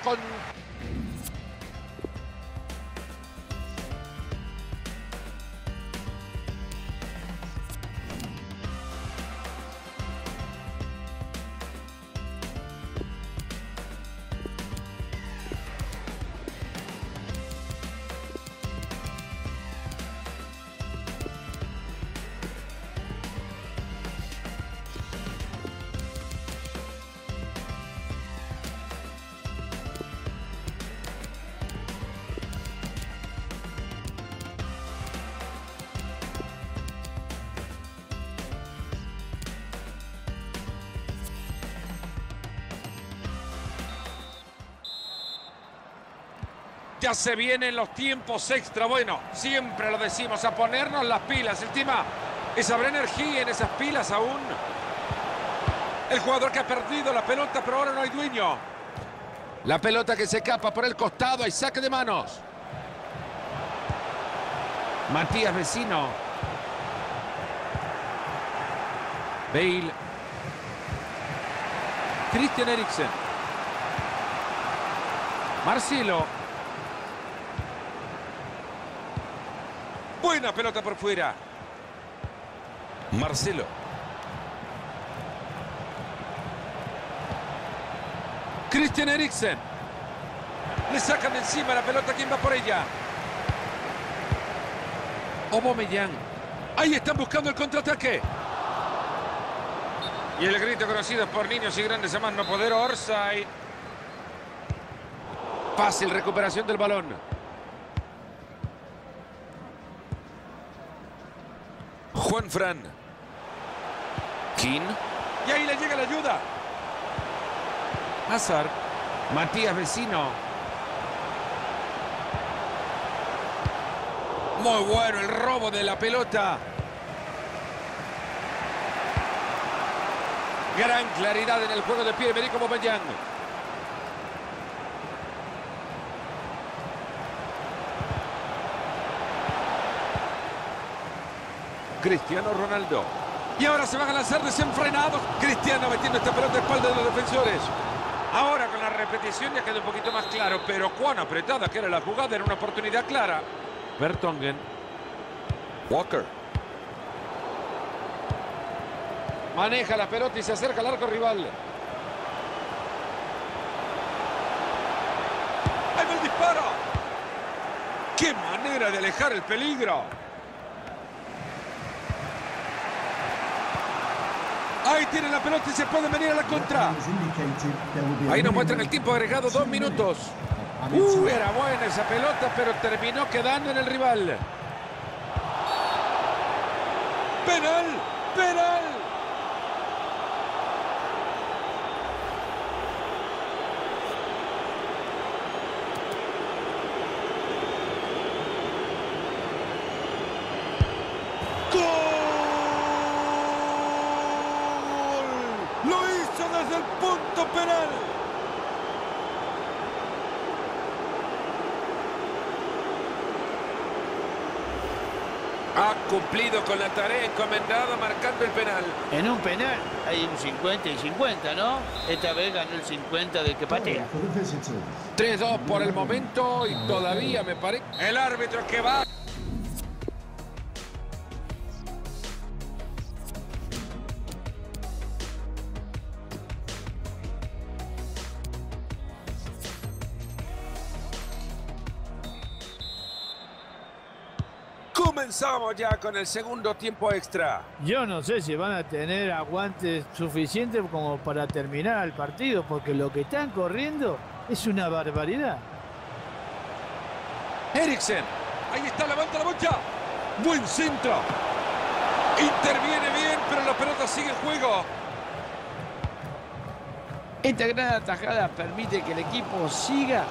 con Ya se vienen los tiempos extra. Bueno, siempre lo decimos, a ponernos las pilas. El tema es habrá energía en esas pilas aún. El jugador que ha perdido la pelota, pero ahora no hay dueño. La pelota que se escapa por el costado. Hay saque de manos. Matías Vecino. Bale. Christian Eriksen. Marcelo. Buena pelota por fuera. Marcelo. Christian Eriksen. Le sacan de encima la pelota. ¿Quién va por ella? Aubameyang. Ahí están buscando el contraataque. Y el grito conocido por niños y grandes a más no poder. Orsay. Fácil recuperación del balón. Juan Fran. King. Y ahí le llega la ayuda. Hazard. Matías Vecino. Muy bueno el robo de la pelota. Gran claridad en el juego de pie de Cristiano Ronaldo. Y ahora se van a lanzar desenfrenados. Cristiano metiendo esta pelota de espalda de los defensores. Ahora con la repetición ya queda un poquito más claro, pero cuán apretada que era la jugada, era una oportunidad clara. Bertongen. Walker. Maneja la pelota y se acerca al arco rival. ¡Ahí el disparo! ¡Qué manera de alejar el peligro! Ahí tiene la pelota y se puede venir a la contra. Ahí nos muestran el tiempo agregado, dos minutos. Uh, era buena esa pelota, pero terminó quedando en el rival. Penal, penal. ¡Gol! Lo hizo desde el punto penal. Ha cumplido con la tarea encomendada marcando el penal. En un penal hay un 50 y 50, ¿no? Esta vez ganó el 50 del que patea. 3-2 por el momento y todavía me parece... El árbitro que va... Comenzamos ya con el segundo tiempo extra. Yo no sé si van a tener aguante suficiente como para terminar el partido, porque lo que están corriendo es una barbaridad. Eriksen. Ahí está, levanta la bocha. Buen centro. Interviene bien, pero la pelota sigue en juego. Esta gran atajada permite que el equipo siga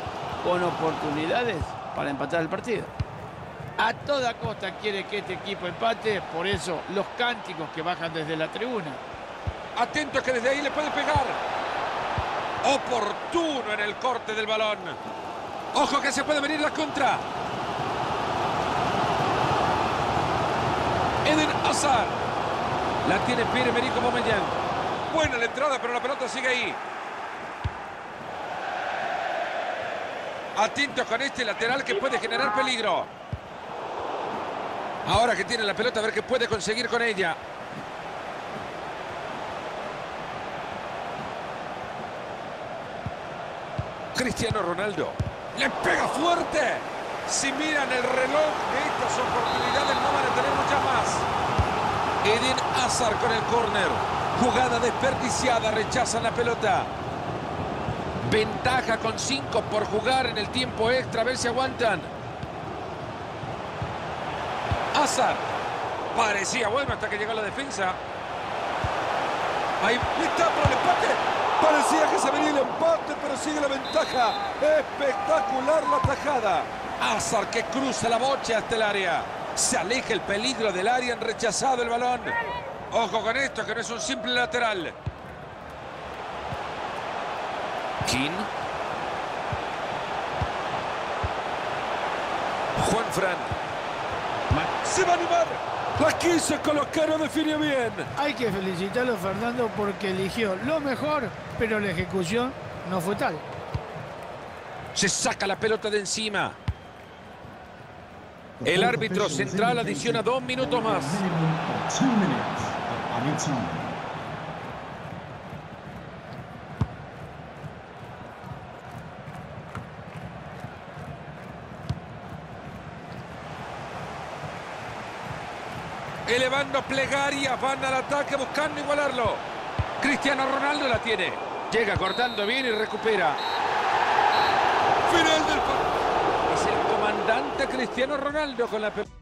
con oportunidades para empatar el partido. A toda costa quiere que este equipo empate, por eso los cánticos que bajan desde la tribuna. Atento que desde ahí le puede pegar. Oportuno en el corte del balón. Ojo que se puede venir la contra. Eden Hazard. La tiene Pierre-Emerick Aubameyang. Buena la entrada, pero la pelota sigue ahí. Atento con este lateral que puede generar peligro. Ahora que tiene la pelota, a ver qué puede conseguir con ella. Cristiano Ronaldo. Le pega fuerte. Si miran el reloj de estas oportunidades no van a tener muchas más. Eden Hazard con el córner. Jugada desperdiciada. Rechazan la pelota. Ventaja con 5 por jugar en el tiempo extra. A ver si aguantan. Hazard. Parecía bueno hasta que llegó la defensa. Ahí está por el empate. Parecía que se venía el empate, pero sigue la ventaja. Espectacular la tajada. Hazard que cruza la bocha hasta el área. Se aleja el peligro del área, han rechazado el balón. Ojo con esto, que no es un simple lateral. King. Juan Fran. Se va a animar. La quiso colocar, no define bien. Hay que felicitarlo, Fernando, porque eligió lo mejor, pero la ejecución no fue tal. Se saca la pelota de encima. El árbitro central adiciona dos minutos más. Elevando plegaria, van al ataque buscando igualarlo. Cristiano Ronaldo la tiene. Llega cortando bien y recupera. Final del Es el comandante Cristiano Ronaldo con la pelota.